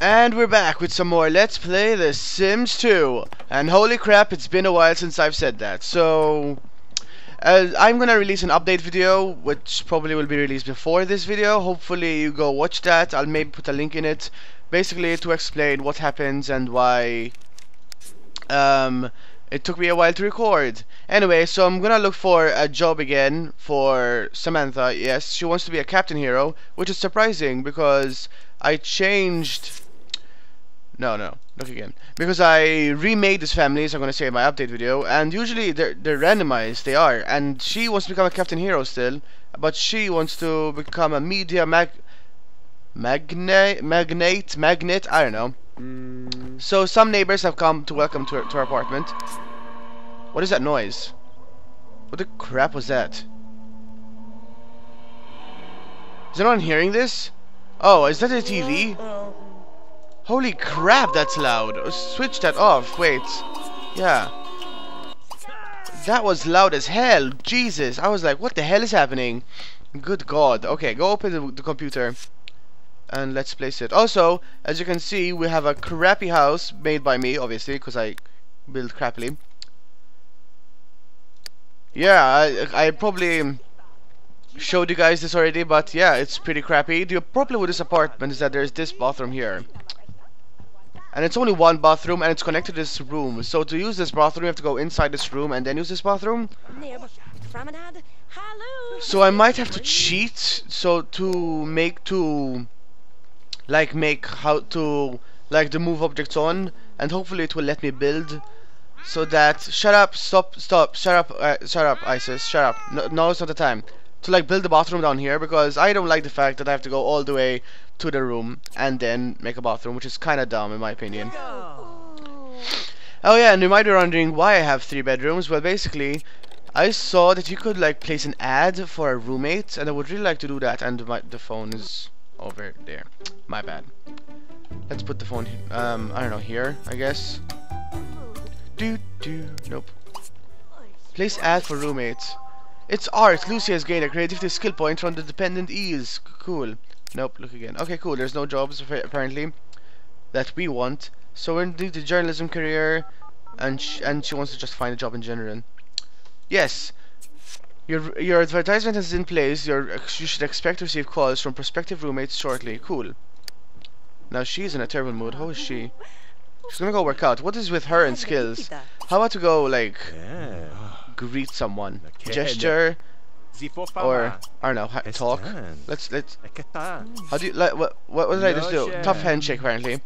And we're back with some more Let's Play The Sims 2. And holy crap, it's been a while since I've said that. So, uh, I'm gonna release an update video, which probably will be released before this video. Hopefully you go watch that. I'll maybe put a link in it. Basically to explain what happens and why um, it took me a while to record. Anyway, so I'm gonna look for a job again for Samantha. Yes, she wants to be a captain hero, which is surprising because I changed no, no, look again. Because I remade this family, so I'm gonna say in my update video, and usually they're they're randomized, they are. And she wants to become a captain hero still, but she wants to become a media mag magnate magnate magnet, I don't know. Mm, So some neighbors have come to welcome to her, to our apartment. What is that noise? What the crap was that? Is anyone hearing this? Oh, is that a TV? Holy crap, that's loud. Uh, Switch that off. Wait. Yeah. That was loud as hell. Jesus. I was like, what the hell is happening? Good god. Okay, go open the, the computer. And let's place it. Also, as you can see, we have a crappy house made by me, obviously, because I build crappily. Yeah, I, I probably showed you guys this already, but yeah, it's pretty crappy. The problem with this apartment is that there's this bathroom here. And it's only one bathroom and it's connected to this room. So to use this bathroom, you have to go inside this room and then use this bathroom. So I might have to cheat so to make to like make how to like the move objects on and hopefully it will let me build. So that shut up stop stop shut up uh, shut up Isis shut up. No, no it's not the time to like build the bathroom down here because I don't like the fact that I have to go all the way to the room and then make a bathroom which is kind of dumb in my opinion. Oh yeah and you might be wondering why I have three bedrooms. Well basically I saw that you could like place an ad for a roommate and I would really like to do that and my, the phone is over there. My bad. Let's put the phone um I don't know here I guess. Do do nope. Place ad for roommates it's art Lucy has gained a creativity skill point from the dependent C- cool nope look again okay cool there's no jobs apparently that we want so we're into the journalism career and sh and she wants to just find a job in general Yes. Your your advertisement is in place. Your you should expect to receive calls from prospective roommates shortly. Cool. Now she's in a terrible mood. How is she? She's gonna go work out. What is with her and skills? How about to go like greet someone, gesture, or I don't know, talk. Let's let's. How do you like what what, what did I just do? Tough handshake apparently.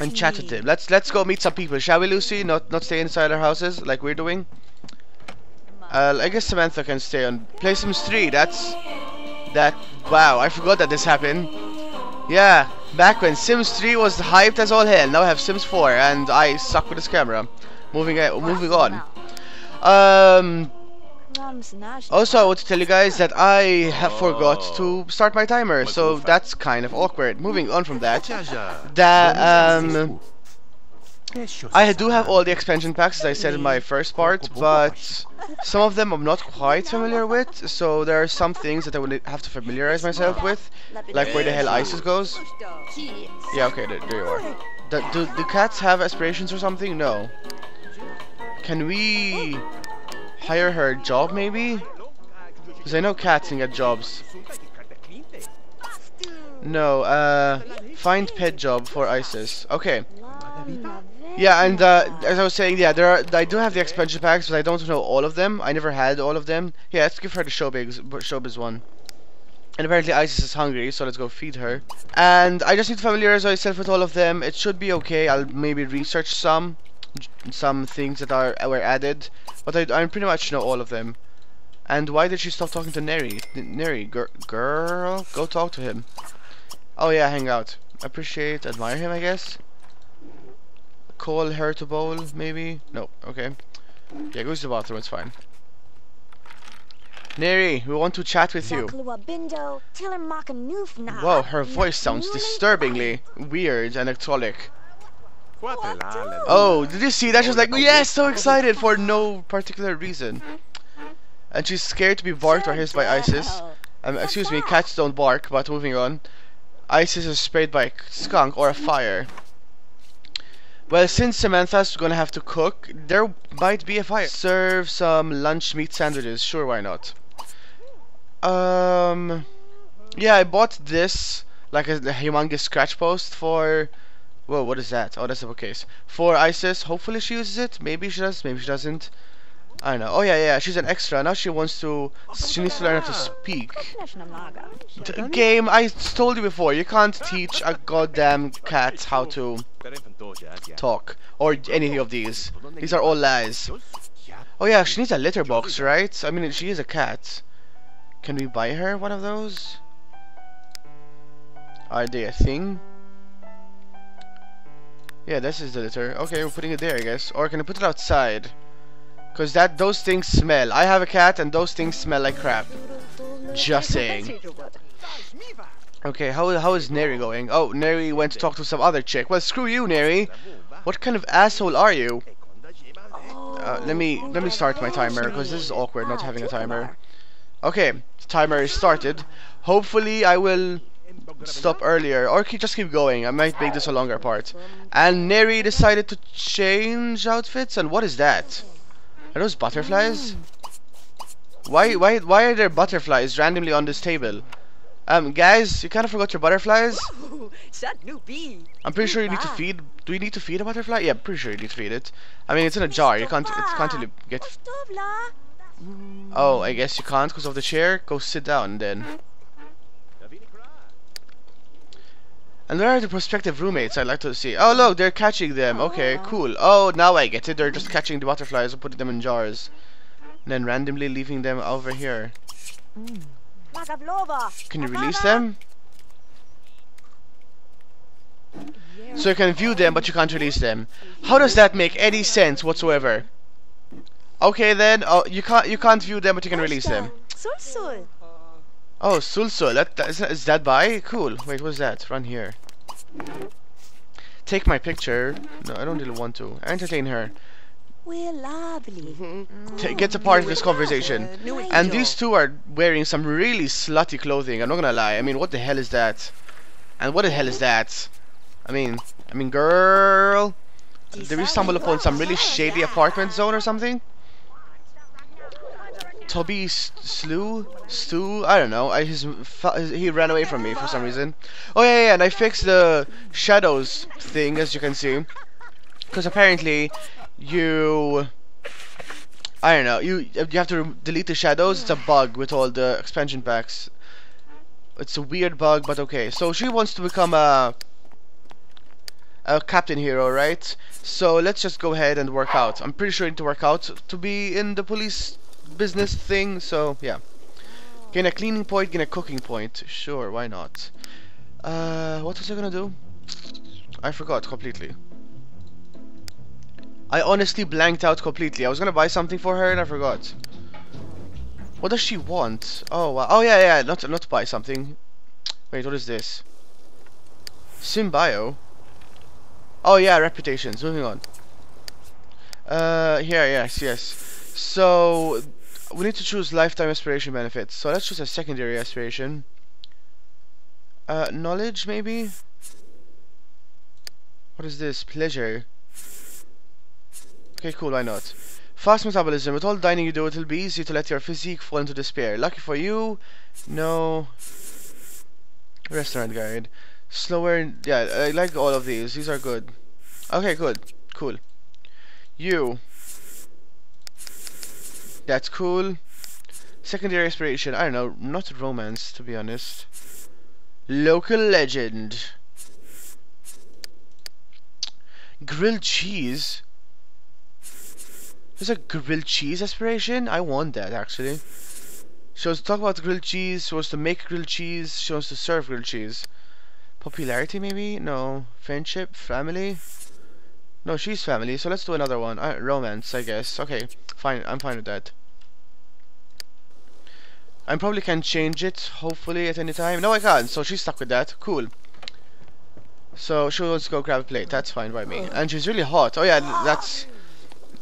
And chat with him. Let's let's go meet some people, shall we, Lucy? Not not stay inside our houses like we're doing. Uh, I guess Samantha can stay on Play Sims 3. That's that. Wow, I forgot that this happened. Yeah, back when Sims 3 was hyped as all hell. Now I have Sims 4, and I suck with this camera. Moving moving on. Um. Also, I want to tell you guys that I have forgot to start my timer, so that's kind of awkward. Moving on from that, that um. I do have all the expansion packs as I said in my first part, but some of them I'm not quite familiar with, so there are some things that I would have to familiarize myself with, like where the hell ISIS goes. Yeah, okay, there, there you are. Do, do, do cats have aspirations or something? No. Can we hire her a job maybe? Because I know cats can get jobs. No, uh, find pet job for ISIS. Okay. Yeah, and uh, as I was saying, yeah, there are. I do have the expansion packs, but I don't know all of them. I never had all of them. Yeah, let's give her the showbiz, showbiz one. And apparently Isis is hungry, so let's go feed her. And I just need to familiarize myself with all of them. It should be okay. I'll maybe research some, some things that are were added, but I, I pretty much know all of them. And why did she stop talking to Neri? Neri, gir girl, go talk to him. Oh yeah, hang out. Appreciate, admire him, I guess call her to bowl, maybe? No, okay. Yeah, go to the bathroom, it's fine. Neri, we want to chat with you. Whoa, her voice sounds disturbingly weird and electronic. Oh, did you see that? She's like, yes, so excited for no particular reason. And she's scared to be barked or hissed by ISIS. Um, excuse me, cats don't bark, but moving on. Isis is sprayed by a skunk or a fire. Well, since Samantha's gonna have to cook, there might be a fire. Serve some lunch meat sandwiches. Sure, why not? Um, yeah, I bought this like a, a humongous scratch post for. Whoa, what is that? Oh, that's a bookcase. For Isis. Hopefully she uses it. Maybe she does. Maybe she doesn't. I know. Oh yeah, yeah. She's an extra. Now she wants to. She needs to learn how to speak. Game. I told you before. You can't teach a goddamn cat how to talk or anything of these. These are all lies. Oh yeah, she needs a litter box, right? I mean, she is a cat. Can we buy her one of those? Are they a thing? Yeah, this is the litter. Okay, we're putting it there, I guess. Or can I put it outside? Cause that those things smell. I have a cat and those things smell like crap. Just saying. Okay, how how is Neri going? Oh, Neri went to talk to some other chick. Well, screw you, Neri. What kind of asshole are you? Uh, let me let me start my timer because this is awkward not having a timer. Okay, timer is started. Hopefully, I will stop earlier or keep, just keep going. I might make this a longer part. And Neri decided to change outfits. And what is that? Are those butterflies? Why why why are there butterflies randomly on this table? Um, guys, you kind of forgot your butterflies. I'm pretty sure you need to feed. Do you need to feed a butterfly? Yeah, pretty sure you need to feed it. I mean, it's in a jar. You can't. It can't really get. Oh, I guess you can't because of the chair. Go sit down then. And where are the prospective roommates? I'd like to see. Oh, look, they're catching them. Okay, cool. Oh, now I get it. They're just catching the butterflies and putting them in jars. And then randomly leaving them over here. Can you release them? So you can view them, but you can't release them. How does that make any sense whatsoever? Okay then, oh, you can't you can't view them, but you can release them. Oh, Sulsul. That, that is, is that by? Cool. Wait, what's that? Run here. Take my picture. No, I don't really want to. Entertain her. We're lovely. Get a part of this conversation. And these two are wearing some really slutty clothing. I'm not gonna lie. I mean, what the hell is that? And what the hell is that? I mean, I mean, girl. Did we stumble upon some really shady apartment zone or something? Toby Slew? Stu? I don't know. I, his, he ran away from me for some reason. Oh yeah, yeah, and I fixed the shadows thing, as you can see. Because apparently, you... I don't know, you you have to delete the shadows. It's a bug with all the expansion packs. It's a weird bug, but okay. So she wants to become a a captain hero, right? So let's just go ahead and work out. I'm pretty sure you need to work out to be in the police business thing, so yeah. Gain a cleaning point, gain a cooking point. Sure, why not? Uh, what was I gonna do? I forgot completely. I honestly blanked out completely. I was gonna buy something for her and I forgot. What does she want? Oh, wow. oh yeah, yeah, not not buy something. Wait, what is this? Symbio. Oh yeah, reputations. Moving on. Uh, here, yes, yes. So we need to choose lifetime aspiration benefits. So let's choose a secondary aspiration. Uh, knowledge, maybe? What is this? Pleasure. Okay, cool, why not? Fast metabolism. With all the dining you do, it'll be easy to let your physique fall into despair. Lucky for you, no. Restaurant guide. Slower. Yeah, I like all of these. These are good. Okay, good. Cool. You. That's cool. Secondary aspiration. I don't know. Not romance, to be honest. Local legend. Grilled cheese. There's a grilled cheese aspiration? I want that, actually. She wants to talk about grilled cheese. She wants to make grilled cheese. She wants to serve grilled cheese. Popularity, maybe? No. Friendship? Family? No, she's family, so let's do another one. Uh, romance, I guess. Okay, fine. I'm fine with that. I probably can change it, hopefully, at any time. No, I can't, so she's stuck with that. Cool. So she wants to go grab a plate. That's fine by me. And she's really hot. Oh yeah, that's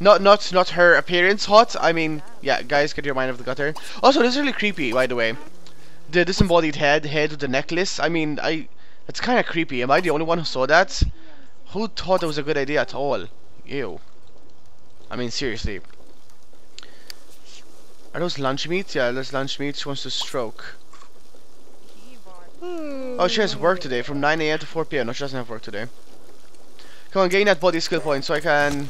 not not not her appearance hot. I mean, yeah, guys, get your mind off the gutter. Also, this is really creepy, by the way. The disembodied head, head with the necklace. I mean, I It's kind of creepy. Am I the only one who saw that? Who thought it was a good idea at all? Ew. I mean, seriously. Are those lunch meats? Yeah, that's lunch meat. She wants to stroke. Oh, she has work today from 9 a.m. to 4 p.m. No, she doesn't have work today. Come on, gain that body skill point so I can...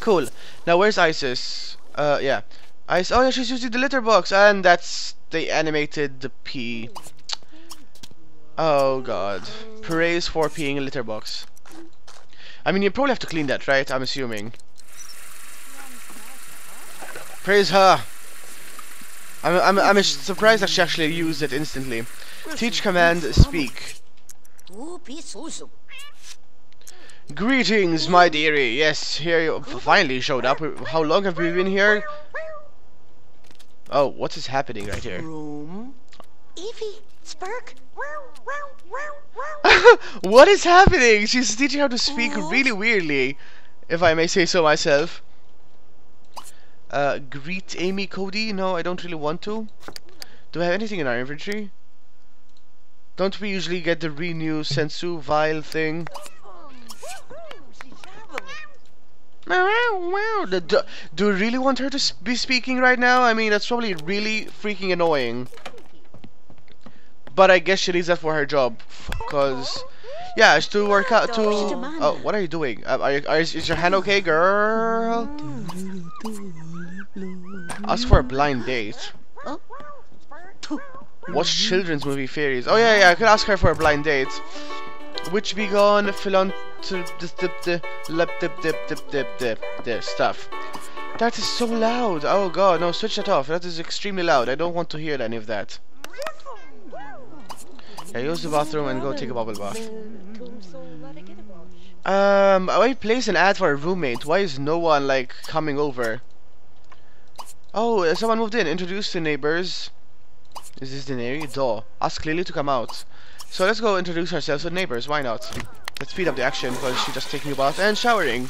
Cool. Now, where's Isis? Uh, yeah. Isis. Oh, yeah, she's using the litter box. And that's... They animated the P. Oh, God. Praise for peeing in litter box. I mean, you probably have to clean that, right? I'm assuming. Praise her. I'm, I'm, I'm surprised that she actually used it instantly. Teach command speak. Greetings, my dearie. Yes, here you finally showed up. How long have we been here? Oh, what is happening right here? Room. Evie, What is happening? She's teaching how to speak really weirdly, if I may say so myself. Uh, greet Amy Cody? No, I don't really want to. Do I have anything in our inventory? Don't we usually get the renew sensu vial thing? Wow, Do, do we really want her to be speaking right now? I mean, that's probably really freaking annoying. But I guess she needs that for her job. Because, yeah, it's to work out to... Oh, what are you doing? Uh, are you, are, is your hand okay, girl? Ask for a blind date. Watch children's movie fairies. Oh yeah, yeah, I could ask her for a blind date. Which be gone, philant the stuff. That is so loud. Oh god, no, switch that off. That is extremely loud. I don't want to hear any of that. Yeah, use the bathroom and go take a bubble bath. Um, I place an ad for a roommate. Why is no one like coming over? Oh, someone moved in. Introduce the neighbors. Is this the neighbor? Door. Ask Lily to come out. So let's go introduce ourselves to neighbors. Why not? Let's speed up the action because she's just taking a bath and showering.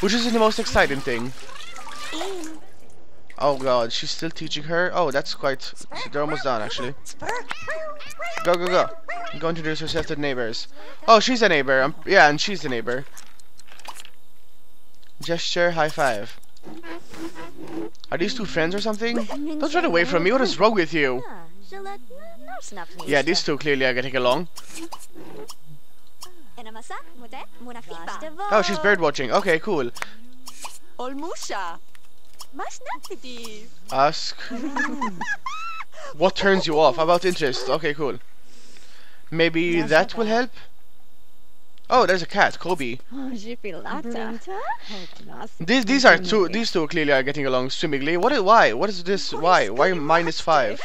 Which isn't the most exciting thing. Oh god, she's still teaching her? Oh, that's quite... They're almost done, actually. Go, go, go. Go introduce herself to the neighbors. Oh, she's a neighbor. Um, yeah, and she's the neighbor. Gesture, high five. Are these two friends or something? Don't run away from me, what is wrong with you? Yeah, these two clearly are getting along. Oh, she's bird watching. Okay, cool. Ask. what turns you off? About interest. Okay, cool. Maybe that will help? Oh, there's a cat, Kobe. These these are two. These two clearly are getting along swimmingly. What is why? What is this? Why? Why minus five?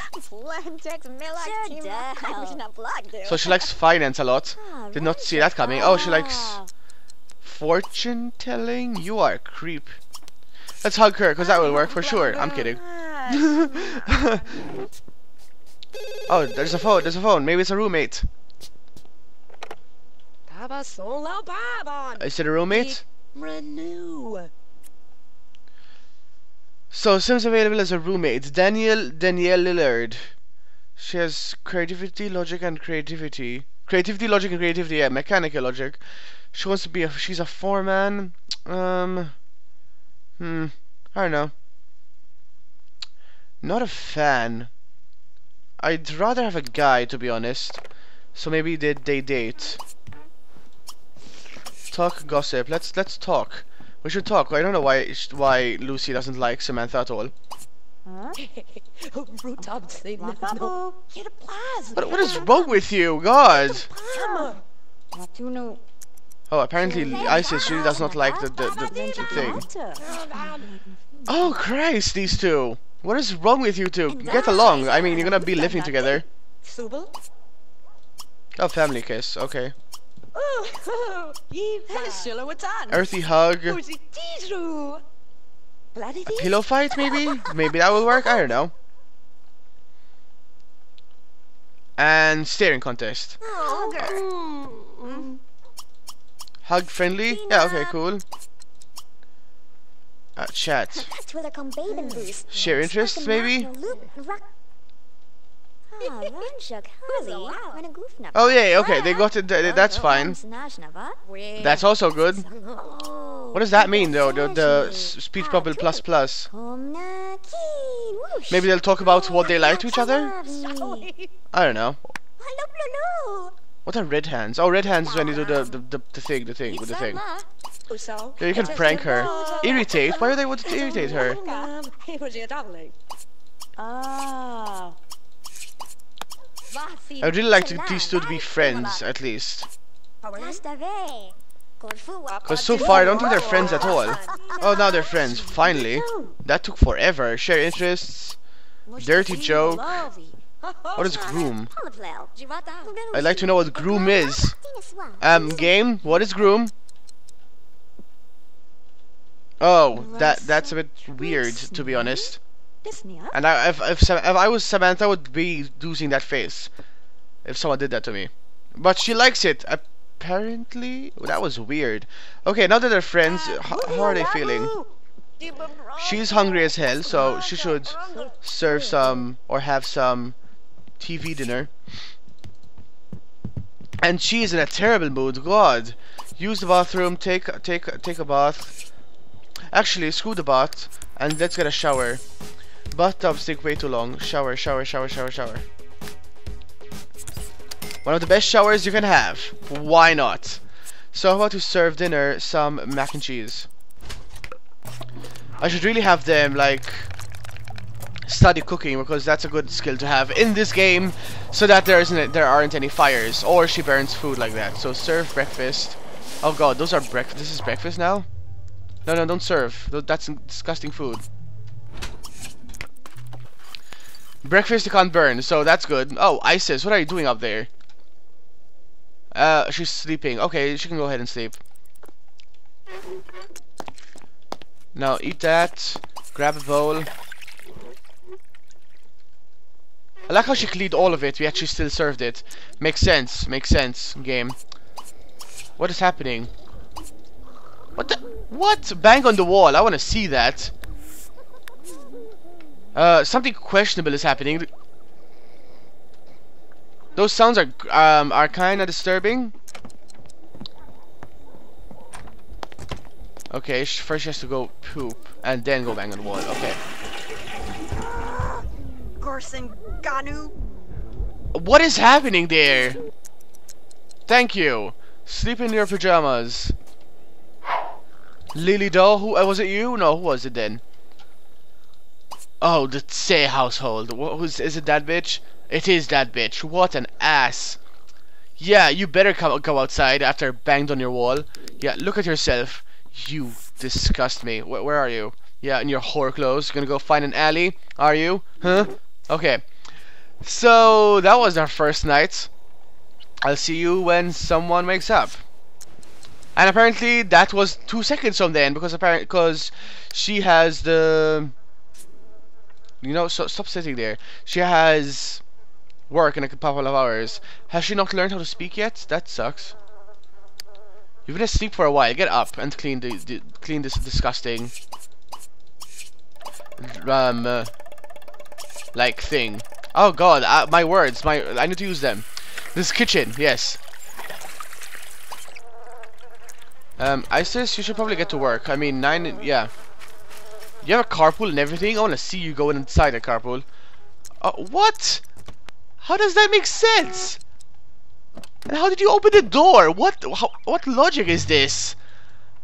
So she likes finance a lot. Did not see that coming. Oh, she likes fortune telling. You are a creep. Let's hug her, cause that will work for sure. I'm kidding. oh, there's a phone. There's a phone. Maybe it's a roommate. Is it a roommate? Renew. So Sims available as a roommate. Daniel Danielle Lillard. She has creativity, logic, and creativity. Creativity, logic, and creativity. Yeah, mechanical logic. She wants to be a. She's a foreman. Um. Hmm. I don't know. Not a fan. I'd rather have a guy, to be honest. So maybe they they date. Talk gossip. Let's let's talk. We should talk. I don't know why why Lucy doesn't like Samantha at all. What what is wrong with you, God? Oh, apparently Isis really does not like the the, the, the thing. Oh Christ, these two! What is wrong with you two? Get along. I mean, you're gonna be living together. Oh, family kiss. Okay. Earthy hug. A pillow fight, maybe? Maybe that will work? I don't know. And staring contest. Hug friendly? Yeah, okay, cool. Uh, chat. Share interests, maybe? Ranjak Hali. When a goof na. Oh yeah, okay, they got it. That's fine. That's also good. Oh. What does that mean though? The the speech bubble plus plus. Komna keen. Whoosh. Maybe they'll talk about what they like to each other. I don't know. What are red hands? Oh, red hands is when you do the the, the, the thing, the thing with the thing. Yeah, you can prank her. Irritate? Why would they want to irritate her? I would really like to, these two to be friends, at least. Because so far, I don't think they're friends at all. Oh, now they're friends, finally. That took forever. Share interests. Dirty joke. What is groom? I'd like to know what groom is. Um, game, what is groom? Oh, that that's a bit weird, to be honest. And I, if, if, if I was Samantha, I would be losing that face. If someone did that to me. But she likes it, apparently. That was weird. Okay, now that they're friends, how, how are they feeling? She's hungry as hell, so she should serve some or have some TV dinner. And she's in a terrible mood. God, use the bathroom. Take take take a bath. Actually, screw the bath and let's get a shower. Bathtubs take way too long. Shower, shower, shower, shower, shower. One of the best showers you can have. Why not? So how about to serve dinner some mac and cheese? I should really have them like study cooking because that's a good skill to have in this game so that there isn't there aren't any fires or she burns food like that. So serve breakfast. Oh god, those are breakfast. This is breakfast now? No, no, don't serve. That's disgusting food. Breakfast you can't burn, so that's good. Oh, Isis, what are you doing up there? Uh, she's sleeping. Okay, she can go ahead and sleep. Now eat that. Grab a bowl. I like how she cleaned all of it. We actually still served it. Makes sense. Makes sense. Game. What is happening? What the? What? Bang on the wall. I want to see that. Uh, something questionable is happening. Those sounds are um are kind of disturbing. Okay, first she has to go poop and then go bang on the wall. Okay. Gorson Ganu. What is happening there? Thank you. Sleep in your pajamas. Lily doll, who uh, was it? You? No, who was it then? Oh, the Say household. Wh- Who's is it? That bitch? It is that bitch. What an ass. Yeah, you better come go outside after banged on your wall. Yeah, look at yourself. You disgust me. Wh- where are you? Yeah, in your whore clothes. Gonna go find an alley? Are you? Huh? Okay. So that was our first night. I'll see you when someone wakes up. And apparently that was two seconds from then because apparently because she has the you know so stop sitting there. She has work in a couple of hours. Has she not learned how to speak yet? That sucks. You've been asleep for a while. Get up and clean the, the clean this disgusting um uh, like thing. Oh god, uh, my words, my I need to use them. This kitchen, yes. Um, Isis, you should probably get to work. I mean, nine, yeah. You have a carpool and everything. I want to see you going inside a carpool. Uh, what? How does that make sense? And how did you open the door? What? How, what logic is this?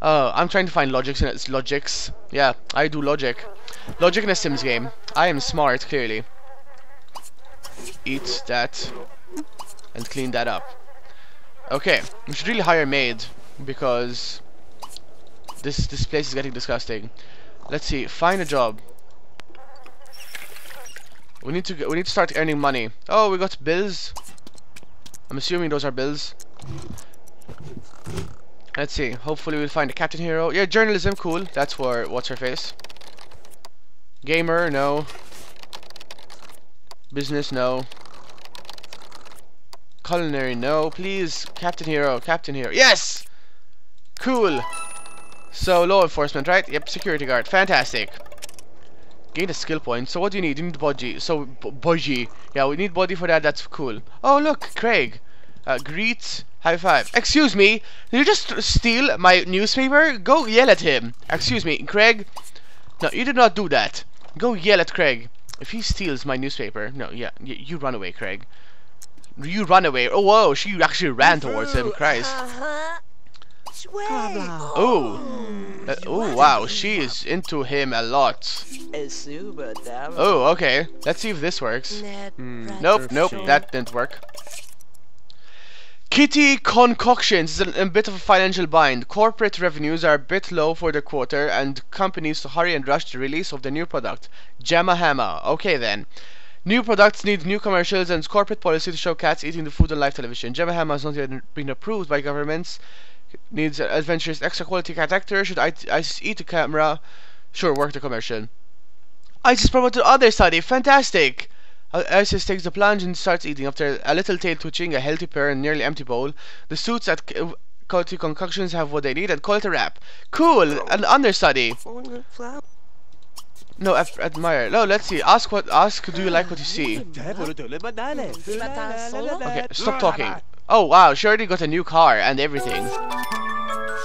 Uh, I'm trying to find logics in its logics. Yeah, I do logic. Logic in a Sims game. I am smart, clearly. Eat that and clean that up. Okay, we should really hire a maid because this this place is getting disgusting. Let's see, find a job. We need to we need to start earning money. Oh, we got bills. I'm assuming those are bills. Let's see. Hopefully we'll find a captain hero. Yeah, journalism, cool. That's for what's her face. Gamer, no. Business, no. Culinary, no. Please, captain hero, captain hero. Yes! Cool. So, law enforcement, right? Yep, security guard. Fantastic. gain a skill point. So what do you need? You need body. So b- body. Yeah, we need body for that. That's cool. Oh look, Craig. Uh, greet. High five. Excuse me. Did you just steal my newspaper? Go yell at him. Excuse me, Craig. No, you did not do that. Go yell at Craig. If he steals my newspaper, no, yeah, y- you run away, Craig. You run away. Oh, whoa, she actually ran towards him. Christ. Uh-huh. Oh. Uh, oh, wow, she is into him a lot. Oh, okay. Let's see if this works. Hmm, Nope, nope, that didn't work. Kitty Concoctions is in a bit of a financial bind. Corporate revenues are a bit low for the quarter, and companies to hurry and rush the release of the new product, Jamma Hammer. Okay then. New products need new commercials and corporate policy to show cats eating the food on live television. Jamma Hammer has not yet been approved by governments. Needs adventurous extra quality cat actor. Should I ISIS eat the camera? Sure, work the commercial. ISIS promoted other study. Fantastic! Uh, Isis takes the plunge and starts eating. After a little tail twitching, a healthy pair, and nearly empty bowl, the suits at K- Quality Concoctions have what they need and call it a wrap. Cool! An understudy. No, ad- admire. No, let's see. Ask what. Ask. Do you like what you see? Okay, stop talking. Oh wow, she already got a new car and everything.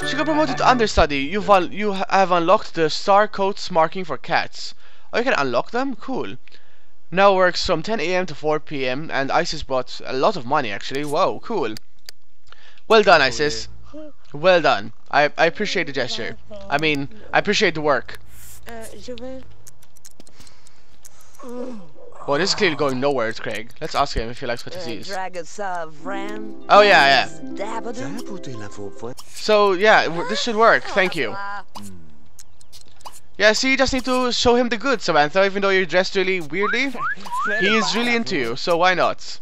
She got promoted to understudy. You've you have unlocked the star coats marking for cats. Oh, you can unlock them. Cool. Now works from 10 a.m. to 4 p.m. and ISIS brought a lot of money actually. Whoa, cool. Well done, ISIS. Well done. I I appreciate the gesture. I mean, I appreciate the work. Well, this is clearly going nowhere, Craig. Let's ask him if he likes what he sees. Oh yeah, yeah. So yeah, this should work. Thank you. Yeah, see, you just need to show him the good, Samantha. Even though you're dressed really weirdly, he is really into you. So why not?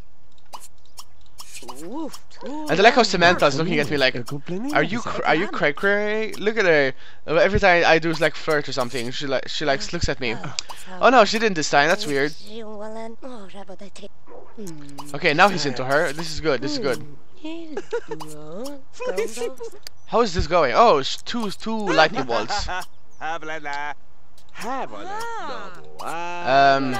And I like how Samantha's looking at me like, "Are you cr- are you cray cray?" Look at her. Every time I do is like flirt or something, she like she like looks at me. Oh no, she didn't this time. That's weird. Okay, now he's into her. This is good. This is good. How is this going? Oh, it's two two lightning bolts. Um,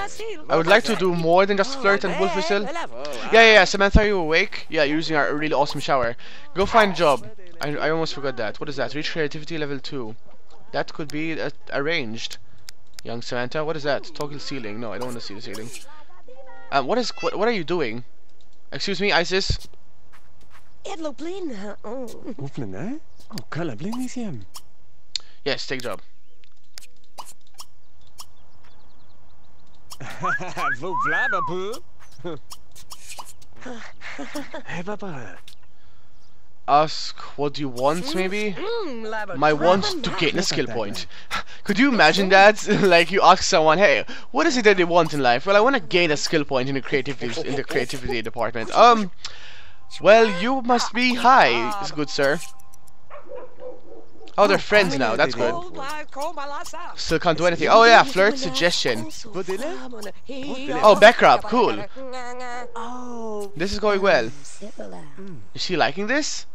I would like to do more than just flirt and wolf whistle. Yeah, yeah, yeah. Samantha, are you awake? Yeah, you're using our really awesome shower. Go find a job. I, I almost forgot that. What is that? Reach creativity level 2. That could be uh, arranged. Young Samantha, what is that? Toggle ceiling. No, I don't want to see the ceiling. Um, what is what, what are you doing? Excuse me, Isis. Yes, take a job. Ask what you want, maybe? My want to gain a skill point. Could you imagine that? like you ask someone, hey, what is it that they want in life? Well, I want to gain a skill point in the creativity in the creativity department. Um, well, you must be high, good sir. Oh, they're friends now. That's good. Still can't do anything. Oh yeah, flirt suggestion. Oh, back rub. Cool. Oh, This is going well. Is she liking this?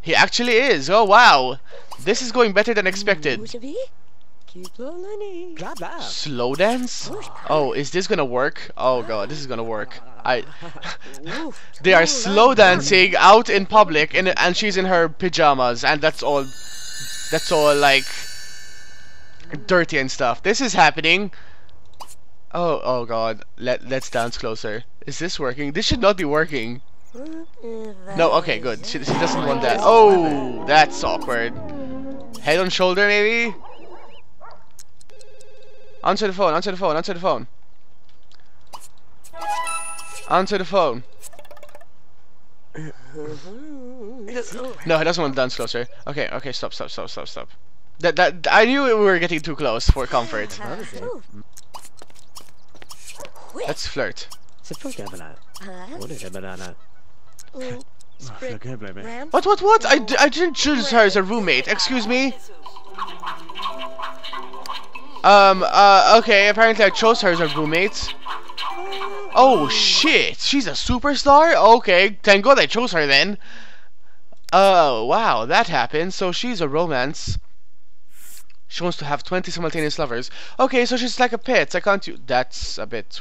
He actually is. Oh wow. This is going better than expected. blah blah. Slow dance? Oh, is this gonna work? Oh god, this is gonna work. I. they are slow dancing out in public, and and she's in her pajamas, and that's all. That's all like dirty and stuff. This is happening. Oh, oh god. Let let's dance closer. Is this working? This should not be working. No, okay, good. She, she doesn't want that. Oh, that's awkward. Head on shoulder, maybe? Answer the phone, answer the phone, answer the phone. Answer the phone. No, he doesn't want to dance closer. Okay, okay, stop, stop, stop, stop, stop. That, that, I knew we were getting too close for comfort. Let's flirt. What, what, what? I, d I didn't choose her as a roommate. Excuse me? Um, uh, okay, apparently I chose her as a roommate. Oh, shit. She's a superstar? Okay, thank God I chose her then. Oh, wow, that happened. So she's a romance. She wants to have 20 simultaneous lovers. Okay, so she's like a pet. I can't. That's a bit.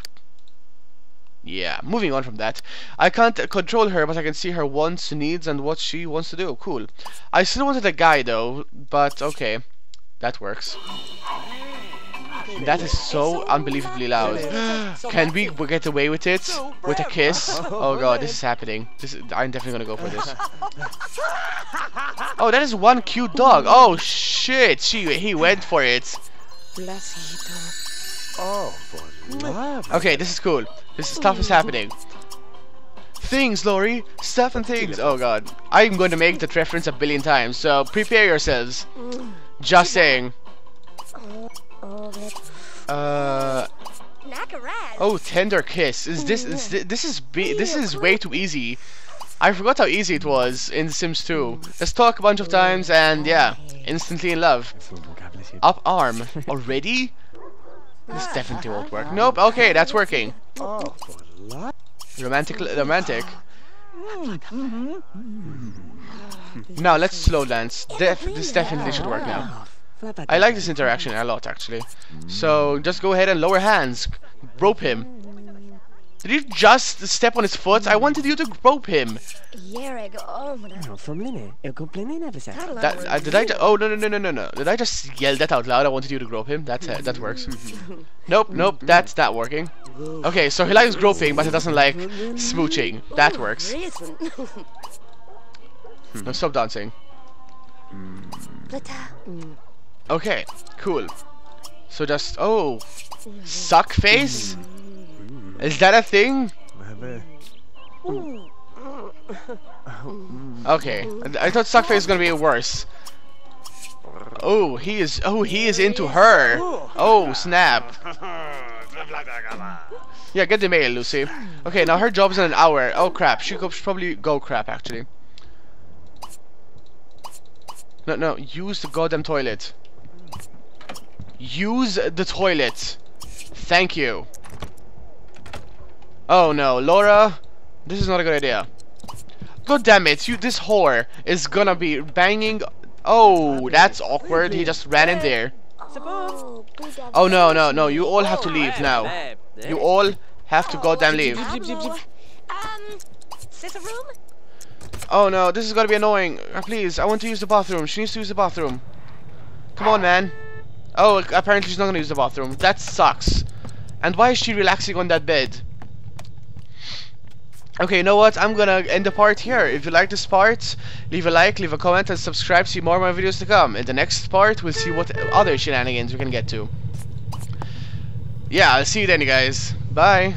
Yeah, moving on from that. I can't control her, but I can see her wants, needs, and what she wants to do. Cool. I still wanted a guy though, but okay. That works. That is so unbelievably loud. Can we get away with it? With a kiss? Oh god, this is happening. This is, I'm definitely gonna go for this. Oh, that is one cute dog. Oh shit, she he went for it. Oh. Okay, this is cool. This stuff is happening. Things, Lori. Stuff and things. Oh god. I'm going to make that reference a billion times, so prepare yourselves. Just saying. Uh oh, tender kiss. Is this is thi- this is this is way too easy. I forgot how easy it was in Sims 2. Let's talk a bunch of times and yeah, instantly in love. Up arm already? This definitely won't work. Nope. Okay, that's working. Oh, for love. Romantic, romantic. Now let's slow dance. Def this definitely should work now. I like this interaction a lot actually. So just go ahead and lower hands. Rope him. Did you just step on his foot? I wanted you to rope him. Yereg. Oh, my God. From Lene, eu comprei never said. That uh, did I? Ju- oh no no no no no no! Did I just yell that out loud? I wanted you to grope him. That uh, that works. nope nope. That's not working. Okay, so he likes groping, but he doesn't like smooching. That works. No, stop dancing. Okay, cool. So just oh, suck face. Is that a thing? Okay, I I thought suck face was gonna be worse. Oh, he is. Oh, he is into her. Oh, snap. Yeah, get the mail, Lucy. Okay, now her job's in an hour. Oh crap, she could probably go crap actually. No, no, use the goddamn toilet. Use the toilet. Thank you. Oh no, Laura, this is not a good idea. God damn it, you this whore is gonna be banging. Oh, that's awkward. He just ran in there. Oh, Oh no, no, no, you all have to leave now. You all have to goddamn leave. Pablo. Um? Oh no, this is gonna be annoying. Please, I want to use the bathroom. She needs to use the bathroom. Come on, man. Oh, apparently she's not gonna use the bathroom. That sucks. And why is she relaxing on that bed? Okay, you know what? I'm gonna end the part here. If you like this part, leave a like, leave a comment, and subscribe. To see more of my videos to come. In the next part, we'll see what other shenanigans we can get to. Yeah, I'll see you then, you guys. Bye.